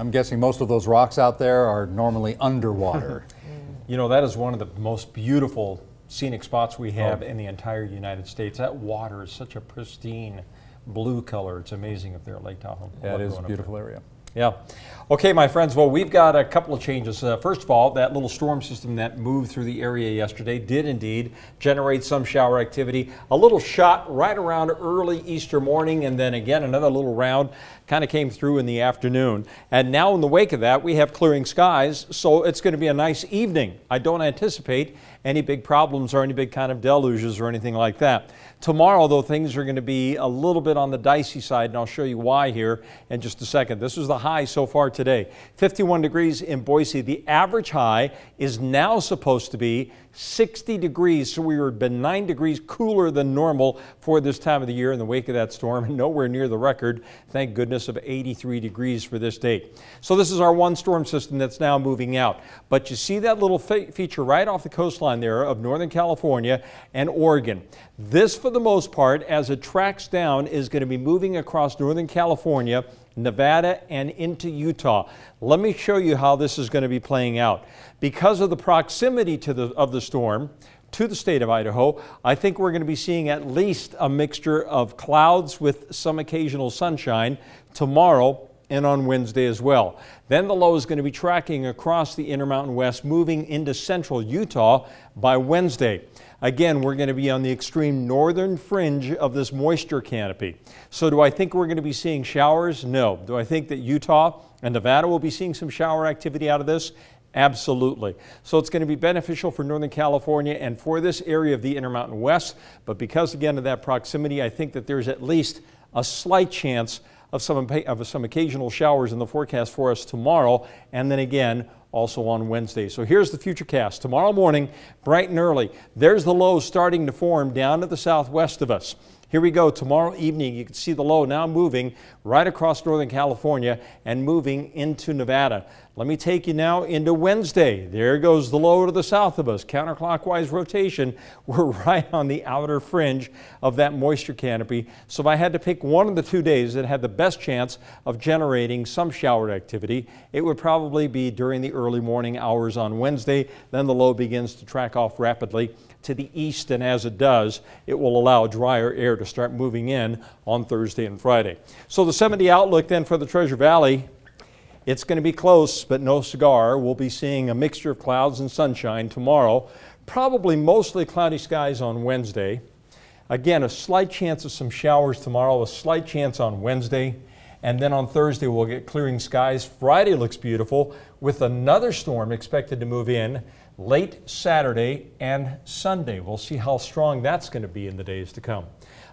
I'm guessing most of those rocks out there are normally underwater. Mm. You know, that is one of the most beautiful scenic spots we have oh. in the entire United States. That water is such a pristine blue color. It's amazing up there at Lake Tahoe. I that love is a beautiful area. Yeah. Okay, my friends. Well, we've got a couple of changes. Uh, first of all, that little storm system that moved through the area yesterday did indeed generate some shower activity. A little shot right around early Easter morning, and then again another little round kind of came through in the afternoon. And now, in the wake of that, we have clearing skies, so it's going to be a nice evening. I don't anticipate any big problems or any big kind of deluges or anything like that. Tomorrow, though, things are going to be a little bit on the dicey side, and I'll show you why here in just a second. This is the high so far today 51 degrees in Boise. The average high is now supposed to be 60 degrees, so we were been 9 degrees cooler than normal for this time of the year in the wake of that storm, and nowhere near the record, thank goodness, of 83 degrees for this date. So, this is our one storm system that's now moving out. But you see that little fe- feature right off the coastline there of Northern California and Oregon. This, for the most part, as it tracks down, is going to be moving across Northern California. Nevada and into Utah. Let me show you how this is going to be playing out. Because of the proximity to the, of the storm to the state of Idaho, I think we're going to be seeing at least a mixture of clouds with some occasional sunshine tomorrow and on Wednesday as well. Then the low is going to be tracking across the Intermountain West, moving into central Utah by Wednesday. Again, we're going to be on the extreme northern fringe of this moisture canopy. So, do I think we're going to be seeing showers? No. Do I think that Utah and Nevada will be seeing some shower activity out of this? Absolutely. So it's going to be beneficial for Northern California and for this area of the Intermountain West. But because, again, of that proximity, I think that there's at least a slight chance of some, of some occasional showers in the forecast for us tomorrow. And then again also on Wednesday. So here's the future cast. Tomorrow morning, bright and early, there's the low starting to form down to the southwest of us. Here we go. Tomorrow evening, you can see the low now moving right across Northern California and moving into Nevada. Let me take you now into Wednesday. There goes the low to the south of us. Counterclockwise rotation. We're right on the outer fringe of that moisture canopy. So if I had to pick one of the two days that had the best chance of generating some shower activity, it would probably be during the early morning hours on Wednesday. Then the low begins to track off rapidly to the east, and as it does, it will allow drier air to start moving in on Thursday and Friday. So the 70 outlook then for the Treasure Valley. It's going to be close, but no cigar. We'll be seeing a mixture of clouds and sunshine tomorrow. Probably mostly cloudy skies on Wednesday. Again, a slight chance of some showers tomorrow, a slight chance on Wednesday. And then on Thursday, we'll get clearing skies. Friday looks beautiful with another storm expected to move in late Saturday and Sunday. We'll see how strong that's going to be in the days to come.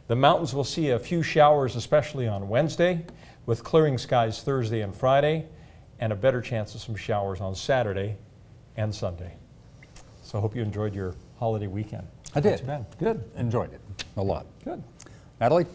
The mountains will see a few showers, especially on Wednesday, with clearing skies Thursday and Friday and a better chance of some showers on Saturday and Sunday. So I hope you enjoyed your holiday weekend. I Not did. Good. Enjoyed it a lot. Good. Natalie?